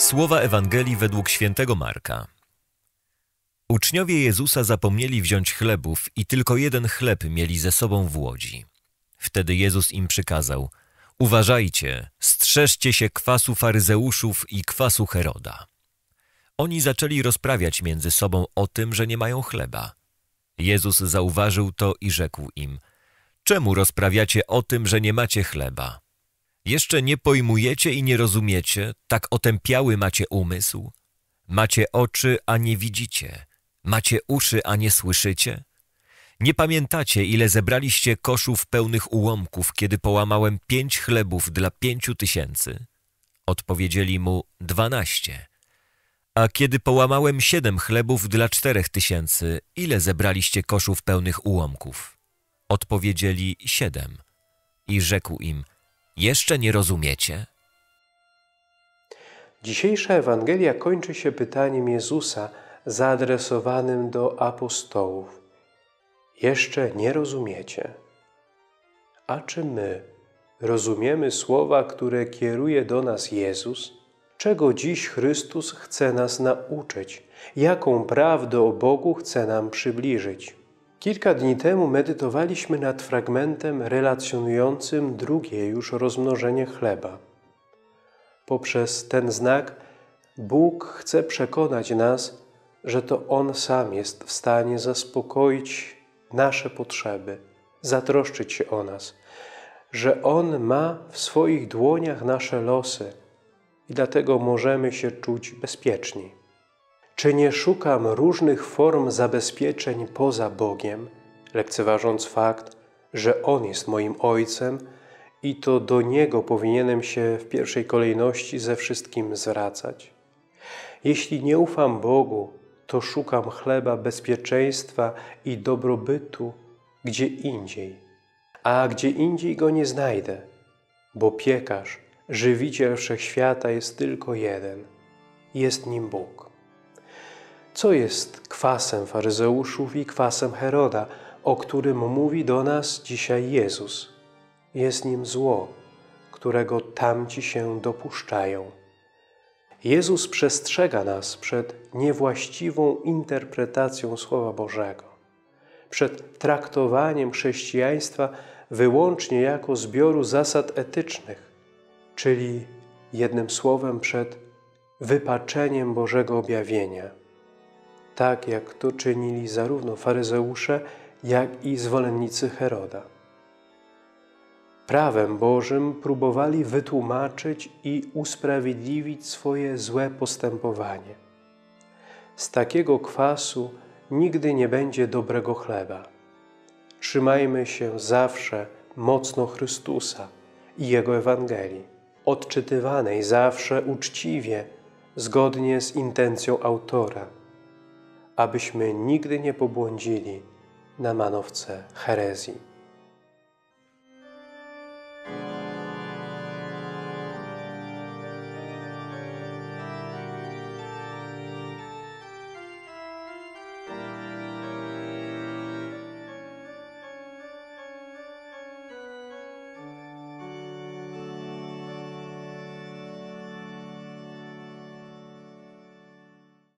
Słowa Ewangelii według świętego Marka. Uczniowie Jezusa zapomnieli wziąć chlebów i tylko jeden chleb mieli ze sobą w łodzi. Wtedy Jezus im przykazał: Uważajcie, strzeżcie się kwasu faryzeuszów i kwasu Heroda. Oni zaczęli rozprawiać między sobą o tym, że nie mają chleba. Jezus zauważył to i rzekł im: Czemu rozprawiacie o tym, że nie macie chleba? Jeszcze nie pojmujecie i nie rozumiecie, tak otępiały macie umysł? Macie oczy, a nie widzicie. Macie uszy, a nie słyszycie? Nie pamiętacie, ile zebraliście koszów pełnych ułomków, kiedy połamałem pięć chlebów dla pięciu tysięcy? Odpowiedzieli mu dwanaście. A kiedy połamałem siedem chlebów dla czterech tysięcy, ile zebraliście koszów pełnych ułomków? Odpowiedzieli siedem. I rzekł im, jeszcze nie rozumiecie? Dzisiejsza Ewangelia kończy się pytaniem Jezusa zaadresowanym do apostołów. Jeszcze nie rozumiecie. A czy my rozumiemy słowa, które kieruje do nas Jezus? Czego dziś Chrystus chce nas nauczyć? Jaką prawdę o Bogu chce nam przybliżyć? Kilka dni temu medytowaliśmy nad fragmentem relacjonującym drugie już rozmnożenie chleba. Poprzez ten znak Bóg chce przekonać nas, że to On sam jest w stanie zaspokoić nasze potrzeby, zatroszczyć się o nas, że On ma w swoich dłoniach nasze losy i dlatego możemy się czuć bezpieczni. Czy nie szukam różnych form zabezpieczeń poza Bogiem, lekceważąc fakt, że On jest moim Ojcem i to do Niego powinienem się w pierwszej kolejności ze wszystkim zwracać? Jeśli nie ufam Bogu, to szukam chleba bezpieczeństwa i dobrobytu gdzie indziej, a gdzie indziej go nie znajdę, bo piekarz, żywiciel wszechświata jest tylko jeden, jest nim Bóg. Co jest kwasem faryzeuszów i kwasem Heroda, o którym mówi do nas dzisiaj Jezus? Jest nim zło, którego tamci się dopuszczają. Jezus przestrzega nas przed niewłaściwą interpretacją Słowa Bożego, przed traktowaniem chrześcijaństwa wyłącznie jako zbioru zasad etycznych, czyli jednym słowem przed wypaczeniem Bożego objawienia tak jak to czynili zarówno faryzeusze, jak i zwolennicy Heroda. Prawem Bożym próbowali wytłumaczyć i usprawiedliwić swoje złe postępowanie. Z takiego kwasu nigdy nie będzie dobrego chleba. Trzymajmy się zawsze mocno Chrystusa i Jego Ewangelii, odczytywanej zawsze uczciwie, zgodnie z intencją autora – abyśmy nigdy nie pobłądzili na manowce herezji.